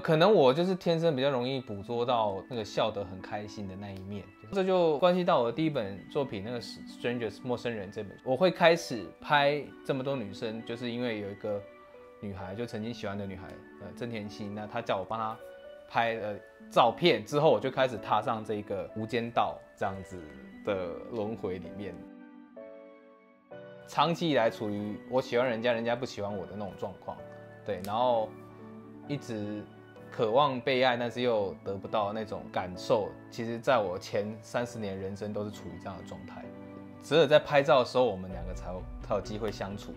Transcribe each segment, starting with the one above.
可能我就是天生比较容易捕捉到那个笑得很开心的那一面，这就关系到我的第一本作品那个《Strangers》陌生人这本，我会开始拍这么多女生，就是因为有一个女孩就曾经喜欢的女孩，呃，真田心，那她叫我帮她拍了照片之后，我就开始踏上这个无间道这样子的轮回里面，长期以来处于我喜欢人家，人家不喜欢我的那种状况，对，然后一直。渴望被爱，但是又得不到那种感受，其实在我前三十年人生都是处于这样的状态。只有在拍照的时候，我们两个才有才有机会相处，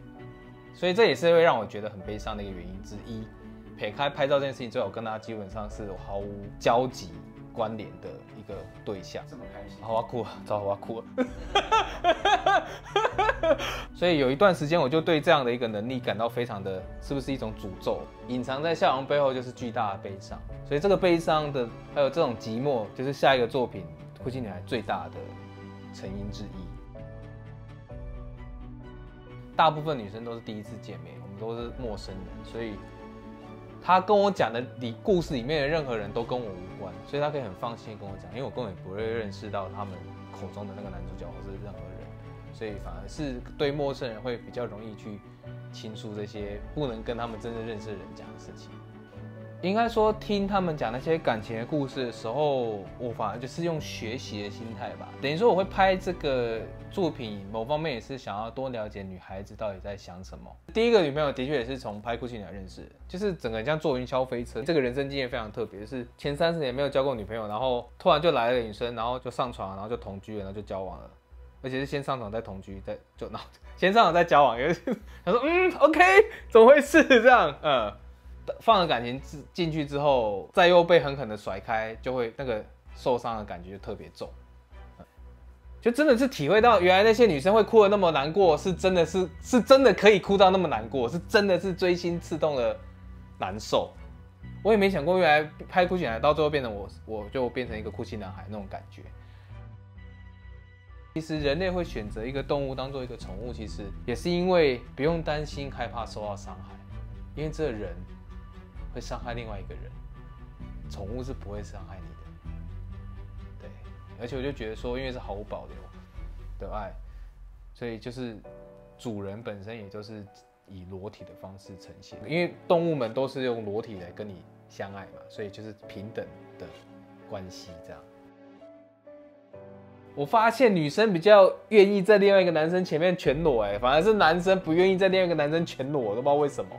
所以这也是会让我觉得很悲伤的一个原因之一。撇开拍照这件事情，最后跟大家基本上是毫无交集。关联的一个对象，这么开心，好啊哭啊，找我要哭了。所以有一段时间，我就对这样的一个能力感到非常的，是不是一种诅咒？隐藏在笑容背后就是巨大的悲伤。所以这个悲伤的，还有这种寂寞，就是下一个作品《哭泣女孩》最大的成因之一。大部分女生都是第一次见面，我们都是陌生人，所以。他跟我讲的你故事里面的任何人都跟我无关，所以他可以很放心跟我讲，因为我根本不会认识到他们口中的那个男主角或是任何人，所以反而是对陌生人会比较容易去倾诉这些不能跟他们真正认识的人讲的事情。应该说，听他们讲那些感情的故事的时候，我反而就是用学习的心态吧。等于说，我会拍这个作品，某方面也是想要多了解女孩子到底在想什么。第一个女朋友的确也是从拍《哭泣女孩》认识，就是整个像坐云霄飞车。这个人生经验非常特别，是前三十年没有交过女朋友，然后突然就来了女生，然后就上床，然后就同居了，然后就交往了，而且是先上床再同居，再就那先上床再交往。他说：“嗯，OK，怎么回事？这样，嗯。”放了感情进去之后，再又被狠狠的甩开，就会那个受伤的感觉就特别重，就真的是体会到原来那些女生会哭的那么难过，是真的是是真的可以哭到那么难过，是真的是锥心刺痛的难受。我也没想过，原来拍哭泣男孩到最后变成我，我就变成一个哭泣男孩那种感觉。其实人类会选择一个动物当做一个宠物，其实也是因为不用担心害怕受到伤害，因为这人。会伤害另外一个人，宠物是不会伤害你的，对。而且我就觉得说，因为是毫无保留的爱，所以就是主人本身也就是以裸体的方式呈现。因为动物们都是用裸体来跟你相爱嘛，所以就是平等的关系这样。我发现女生比较愿意在另外一个男生前面全裸，哎，反而是男生不愿意在另外一个男生全裸，我都不知道为什么。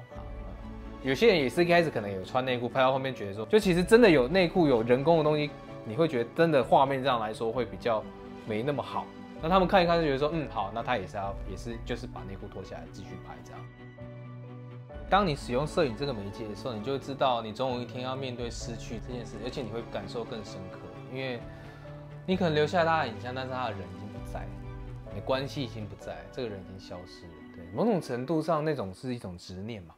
有些人也是一开始可能有穿内裤，拍到后面觉得说，就其实真的有内裤有人工的东西，你会觉得真的画面上来说会比较没那么好。那他们看一看就觉得说，嗯，好，那他也是要也是就是把内裤脱下来继续拍这样。当你使用摄影这个媒介的时候，你就会知道你总有一天要面对失去这件事，而且你会感受更深刻，因为你可能留下他的影像，但是他的人已经不在，你关系已经不在，这个人已经消失了。对，某种程度上那种是一种执念嘛。